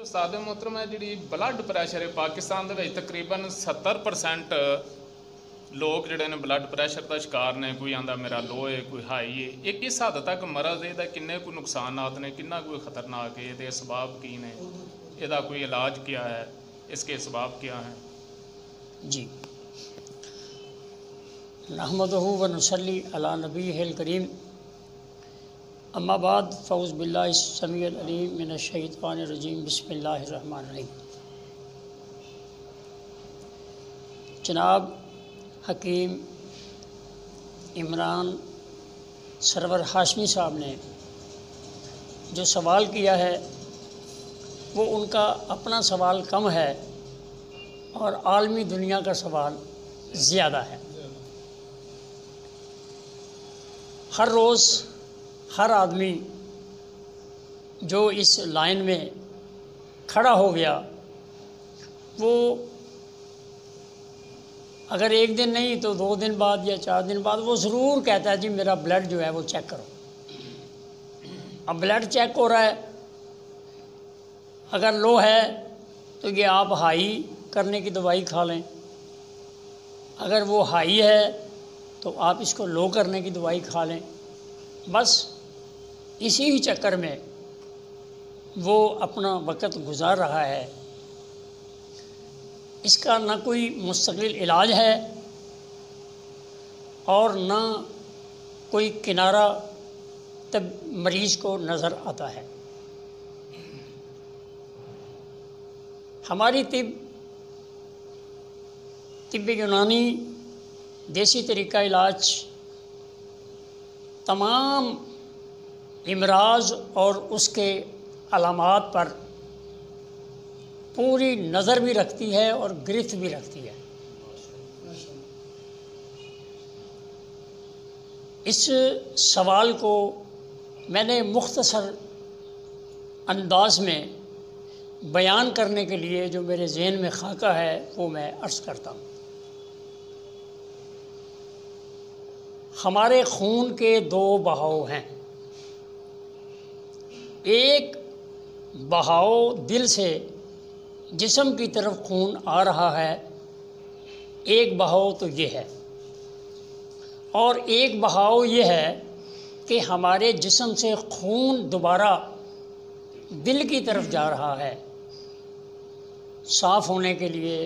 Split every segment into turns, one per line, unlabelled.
ਉਸਤਾਦ ਮੁਹਤਰਮ ਹੈ ਜਿਹੜੀ ਬਲੱਡ ਪ੍ਰੈਸ਼ਰ ਹੈ ਪਾਕਿਸਤਾਨ ਦੇ ਵਿੱਚ ਤਕਰੀਬਨ 70% ਲੋਕ ਜਿਹੜੇ ਨੇ ਬਲੱਡ ਪ੍ਰੈਸ਼ਰ ਦਾ ਸ਼ਿਕਾਰ ਨੇ ਕੋਈ ਆਂਦਾ ਮੇਰਾ ਲੋ ਹੈ ਕੋਈ ਹਾਈ ਹੈ ਇਹ ਕਿਸ ਹੱਦ ਤੱਕ ਮਰਜ਼ ਹੈ ਇਹਦਾ ਕਿੰਨੇ ਕੋਈ ਨੁਕਸਾਨਾਤ ਨੇ ਕਿੰਨਾ ਕੋਈ ਖਤਰਨਾਕ ਹੈ ਇਹਦੇ ਅਸਬਾਬ ਕੀ ਨੇ ਇਹਦਾ ਕੋਈ ਇਲਾਜ क्या है इसके असबाब क्या हैं
जी नहमदहू व नसली अला नबी करीम अम्माबाद फ़ौज़ बिल्लासमीम मिनशैतवानरजीम बसमीम जनाब हकीम इमरान सरवर हाशमी साहब ने जो सवाल किया है, वो उनका अपना सवाल कम है और आलमी दुनिया का सवाल ज़्यादा है। हर रोज़ हर आदमी जो इस लाइन में खड़ा हो गया, वो अगर एक दिन नहीं तो दो दिन बाद या चार दिन बाद वो ज़रूर कहता है, जी, मेरा ब्लड जो है वो चेक करो। अब ब्लड चेक हो रहा है। अगर लो है तो ये आप हाई करने की दवाई खा लें। अगर वो हाई है तो आप इसको लो करने की दवाई खा लें। बस इसी ही चक्कर में वो अपना वक़्त गुजार रहा है। इसका ना कोई मुस्तकिल इलाज है और ना कोई किनारा तब मरीज़ को नज़र आता है। हमारी तिब तिब यूनानी देसी तरीका इलाज तमाम इमराज और उसके अलामात पर पूरी नज़र भी रखती है और गिरफ्त भी रखती है। इस सवाल को मैंने मुख्तसर अंदाज में बयान करने के लिए जो मेरे जहन में खाका है, वो मैं अर्ज़ करता हूँ। हमारे खून के दो बहाव हैं। एक बहाव दिल से जिसम की तरफ़ खून आ रहा है, एक बहाव तो ये है। और एक बहाव ये है कि हमारे जिसम से खून दोबारा दिल की तरफ़ जा रहा है, साफ़ होने के लिए।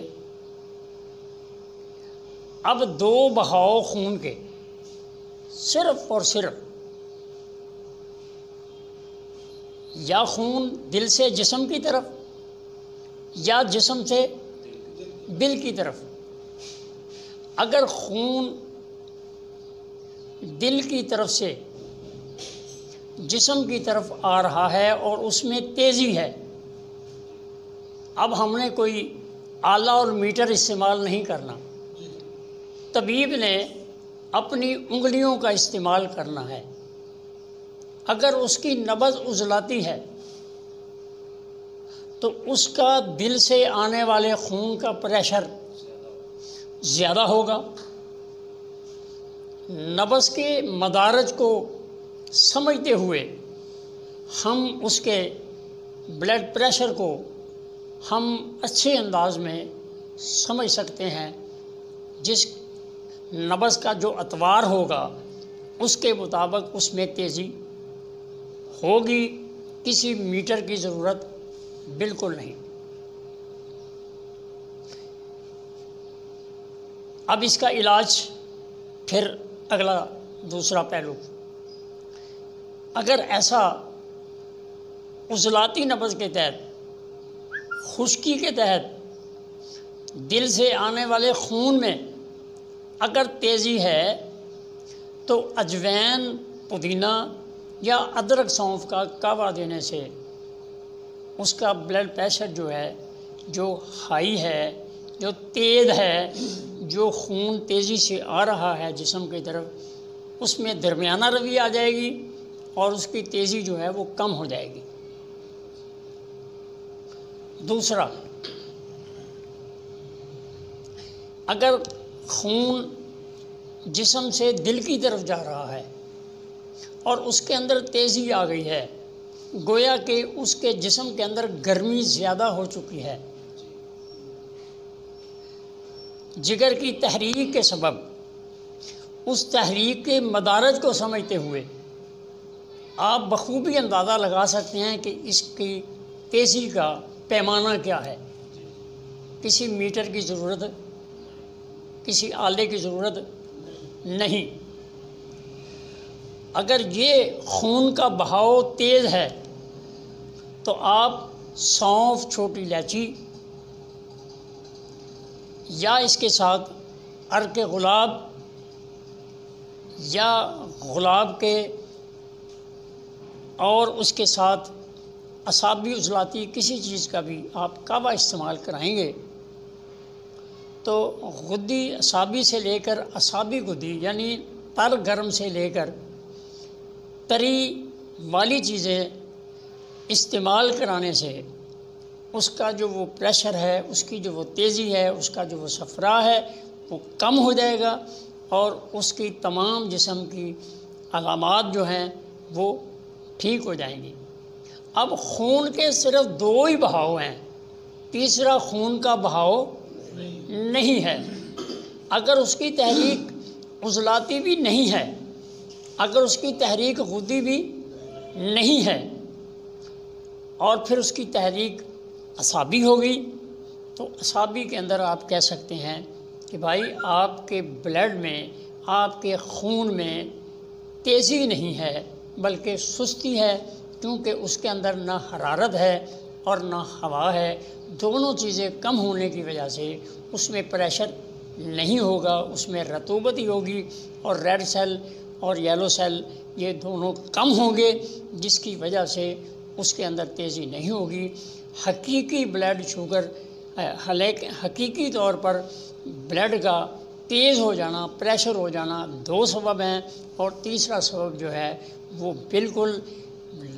अब दो बहाव खून के, सिर्फ़ और सिर्फ़ या खून दिल से जिसम की तरफ़, या जिसम से दिल की तरफ़। अगर खून दिल की तरफ़ से जिसम की तरफ़ आ रहा है और उसमें तेज़ी है, अब हमने कोई आला और मीटर इस्तेमाल नहीं करना। तबीब ने अपनी उंगलियों का इस्तेमाल करना है। अगर उसकी नबज़ उजलाती है तो उसका दिल से आने वाले खून का प्रेशर ज़्यादा होगा। नबज़ के मदारज को समझते हुए हम उसके ब्लड प्रेशर को हम अच्छे अंदाज में समझ सकते हैं। जिस नबज़ का जो अतवार होगा, उसके मुताबिक उसमें तेज़ी होगी, किसी मीटर की ज़रूरत बिल्कुल नहीं। अब इसका इलाज, फिर अगला, दूसरा पहलू। अगर ऐसा उजलाती नबज़ के तहत, खुश्की के तहत, दिल से आने वाले खून में अगर तेज़ी है तो अजवैन, पुदीना या अदरक सौंफ का कावा देने से उसका ब्लड प्रेशर जो है, जो हाई है, जो तेज़ है, जो खून तेज़ी से आ रहा है जिसम की तरफ़, उसमें दरमियाना रवि आ जाएगी और उसकी तेज़ी जो है वो कम हो जाएगी। दूसरा, अगर खून जिसम से दिल की तरफ़ जा रहा है और उसके अंदर तेज़ी आ गई है। गोया कि उसके जिसम के अंदर गर्मी ज़्यादा हो चुकी है। जिगर की तहरीक के सबब, उस तहरीक के मदारज को समझते हुए आप बखूबी अंदाज़ा लगा सकते हैं कि इसकी तेज़ी का पैमाना क्या है। किसी मीटर की ज़रूरत, किसी आले की ज़रूरत नहीं। अगर ये खून का बहाव तेज़ है तो आप सौंफ, छोटी इलायची या इसके साथ अर्क गुलाब या गुलाब के और उसके साथ असाबी उजलाती, किसी चीज़ का भी आप काबा इस्तेमाल कराएँगे तो गुद्दी असाबी से लेकर असाबी गुद्दी, यानी तर गर्म से लेकर तरी वाली चीज़ें इस्तेमाल कराने से उसका जो वो प्रेशर है, उसकी जो वो तेज़ी है, उसका जो वो सफरा है, वो कम हो जाएगा और उसकी तमाम जिसम की अलामत जो हैं वो ठीक हो जाएँगी। अब खून के सिर्फ़ दो ही बहाव हैं। तीसरा खून का बहाव नहीं है। अगर उसकी तहरीक उजलाती भी नहीं है अगर उसकी तहरीक खुदी भी नहीं है और फिर उसकी तहरीक असाबी होगी तो असाबी के अंदर आप कह सकते हैं कि भाई आपके ब्लड में, आपके खून में तेज़ी नहीं है, बल्कि सुस्ती है, क्योंकि उसके अंदर ना हरारत है और ना हवा है। दोनों चीज़ें कम होने की वजह से उसमें प्रेशर नहीं होगा, उसमें रतूबत ही होगी और रेड सेल और येलो सेल ये दोनों कम होंगे, जिसकी वजह से उसके अंदर तेज़ी नहीं होगी। हकीकी ब्लड शुगर हकीकी तौर पर ब्लड का तेज़ हो जाना प्रेशर हो जाना दो सबब हैं और तीसरा सबब जो है वो बिल्कुल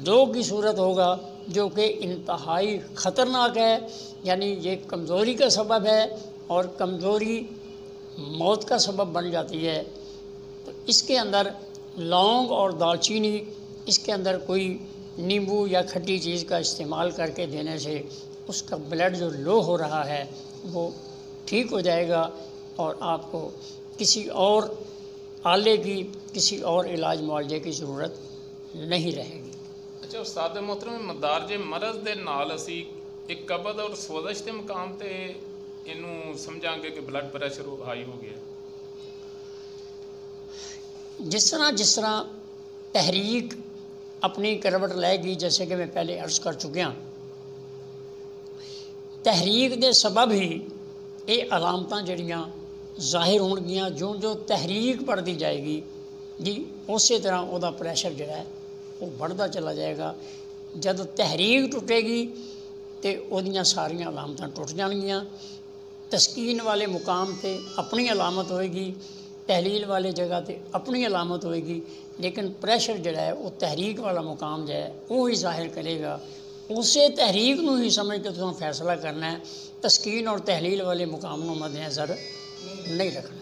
लो की सूरत होगा, जो कि इंतहाई ख़तरनाक है। यानी ये कमज़ोरी का सबब है और कमज़ोरी मौत का सबब बन जाती है। इसके अंदर लौंग और दालचीनी इसके अंदर कोई नींबू या खट्टी चीज़ का इस्तेमाल करके देने से उसका ब्लड जो लो हो रहा है वो ठीक हो जाएगा और आपको किसी और आले की किसी और इलाज मुआवजे की ज़रूरत नहीं रहेगी
ਅੱਛਾ ਉਸਤਾਦ ਮੁਹਤਰਮ ਮਦਾਰ ਜੇ ਮਰਜ਼ ਦੇ ਨਾਲ ਅਸੀਂ ਇੱਕ ਕਬਦ ਔਰ ਸੋਜ਼ਸ਼ ਦੇ ਮਕਾਮ ਤੇ ਇਹਨੂੰ ਸਮਝਾਂਗੇ ਕਿ ਬਲੱਡ ਪ੍ਰੈਸ਼ਰ ਹਾਈ ਹੋ ਗਿਆ
जिस तरह जिस तरह तहरीक अपनी करवट लेगी जैसे कि मैं पहले अर्ज़ कर चुकिया तहरीक के सबब ही ये अलामत ज़ाहिर होनगियाँ जो जो तहरीक बढ़ती जाएगी, जी उस तरह वह प्रैशर जोड़ा है, वो बढ़ता चला जाएगा। जब तहरीक टुटेगी तो वह सारिया अलामत टुट जाएगियाँ तस्कीन वाले मुकाम पर अपनी अलामत होएगी। तहलील वाले जगह पर अपनी अलामत होएगी, लेकिन प्रैशर जोड़ा है वह तहरीक वाला मुकाम जो है, वो ही ज़ाहिर करेगा। उस तहरीक में ही समझ के तुम फैसला करना है, तस्कीन और तहलील वाले मुकाम मद्देनज़र नहीं रखना।